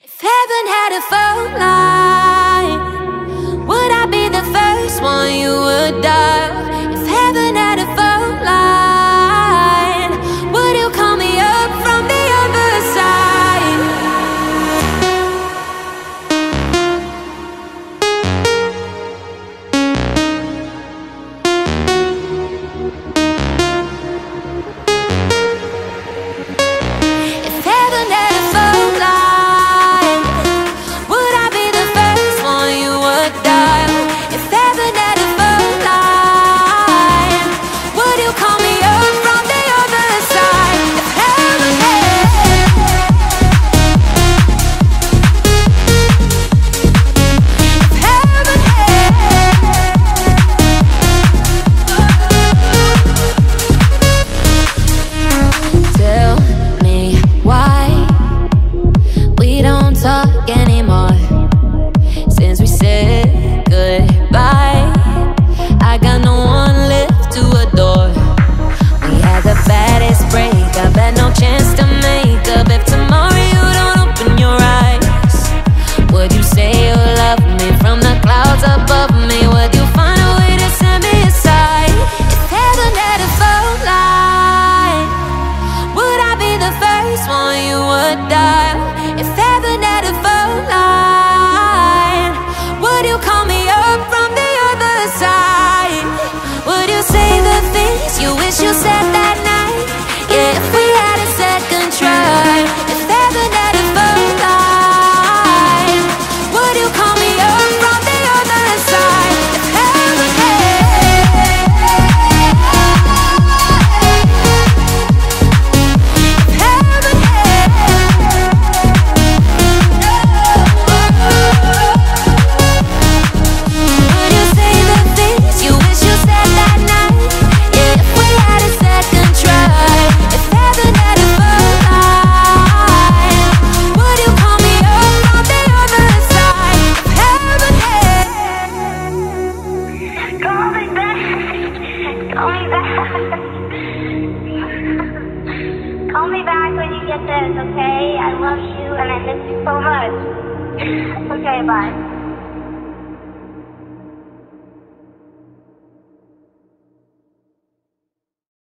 If heaven had a phone line. get this, okay? I love you and I miss you so much. okay, bye.